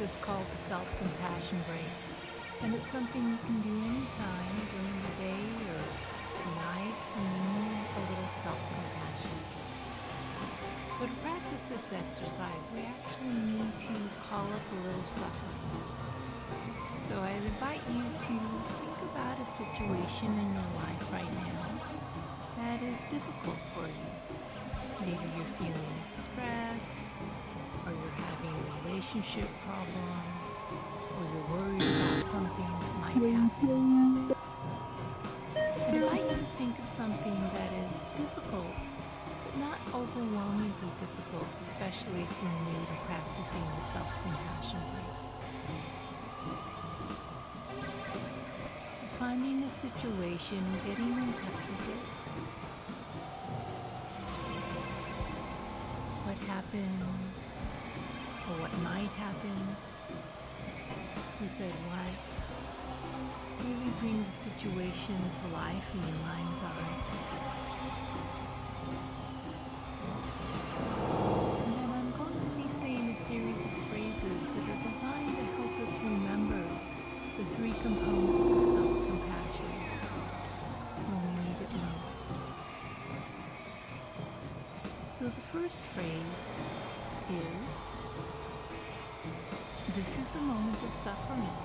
is called the self-compassion break, and it's something you can do anytime during the day or night when you need a little self-compassion. So to practice this exercise, we actually need to call up a little suffering. So I invite you to think about a situation in your life right now that is difficult for you. Maybe you're feeling stressed, or you're having a relationship problem, situation getting with it. What happened or what might happen. Who said what? Really bring the situation to life in your mind's eye. And then I'm going to be saying a series of phrases that are designed to help us remember the three components of self-compassion when we need it most. So the first phrase is this is a moment of suffering.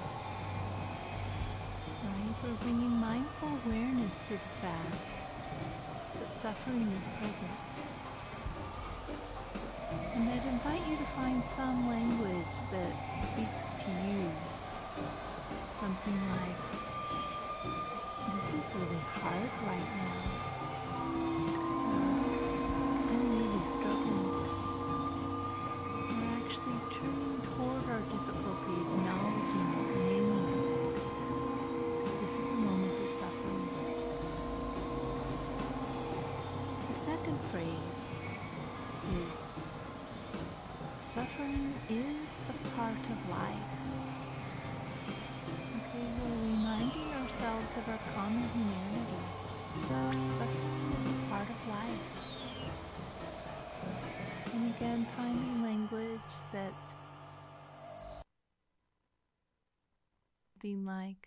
Right? We're bringing mindful awareness to the fact And I'd invite you to find some language something like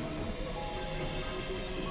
どうも。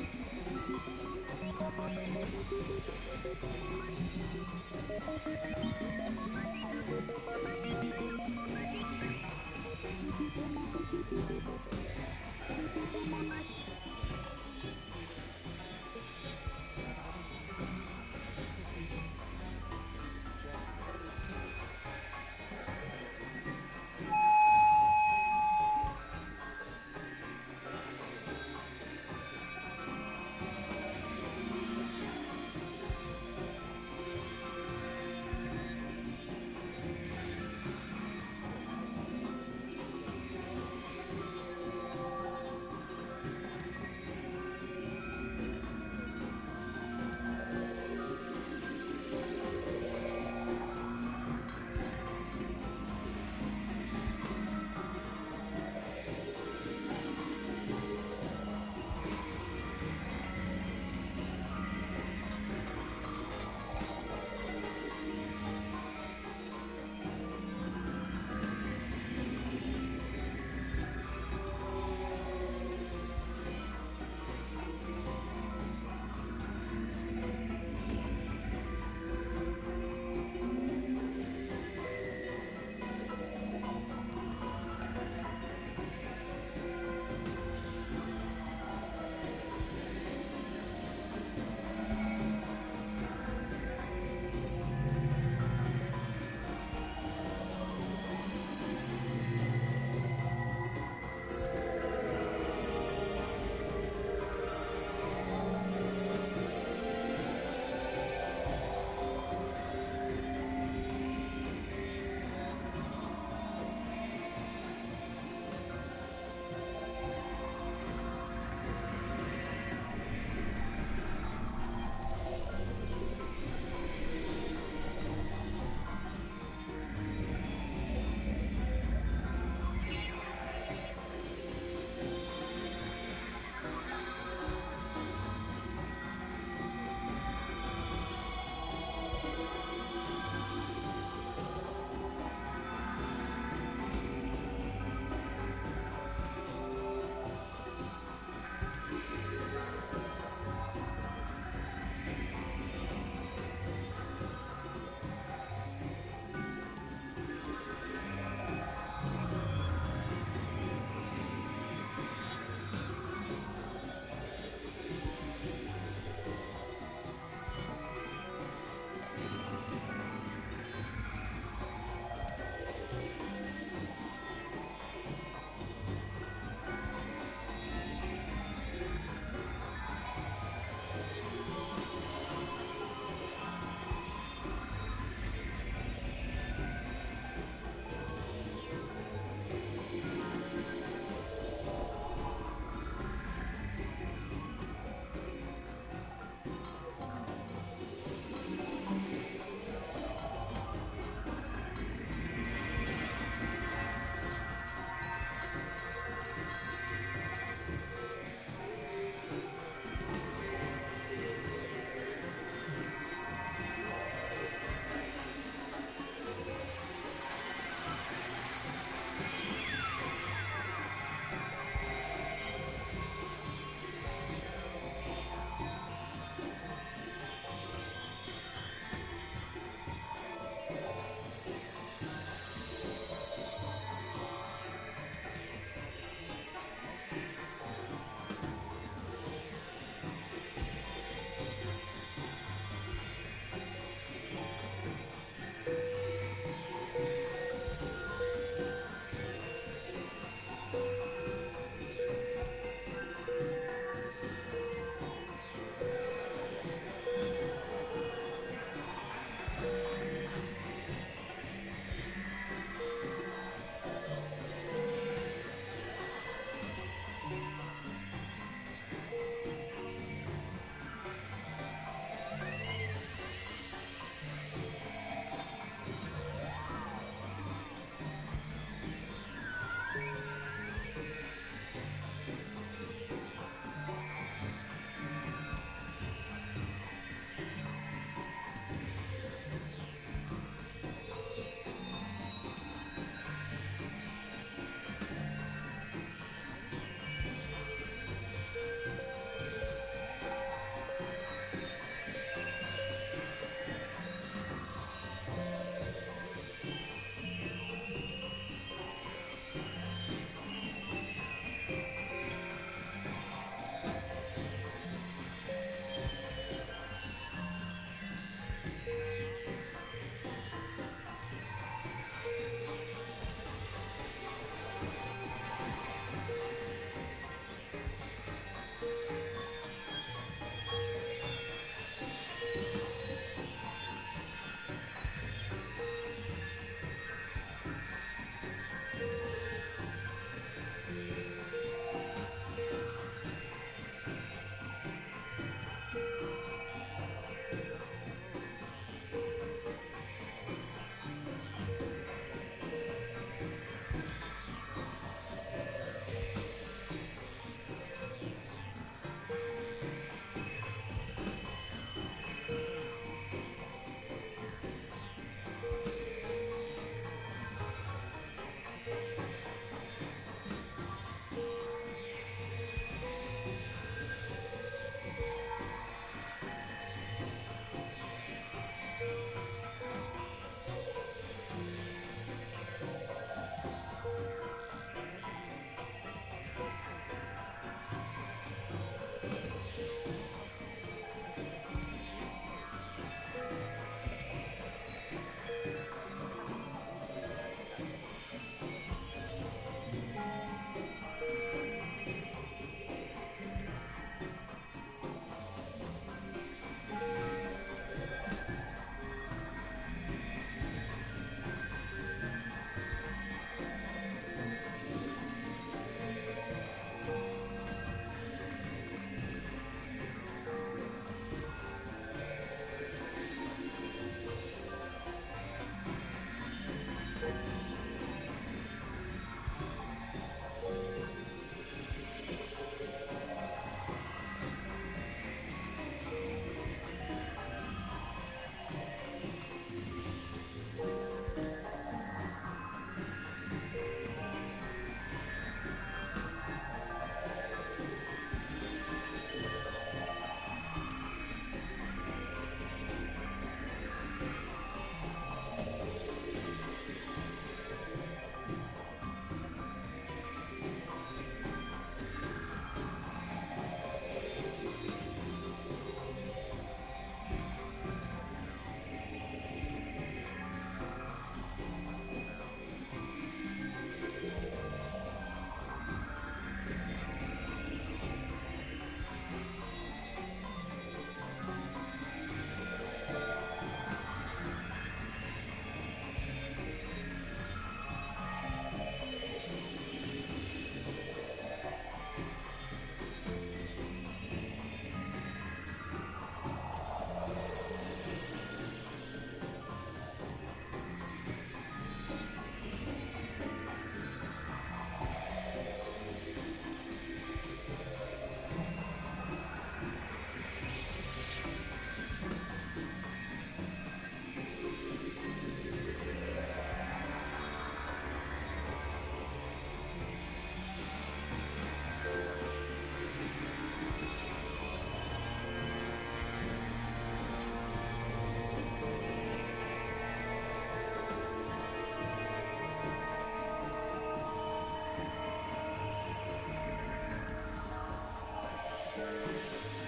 Música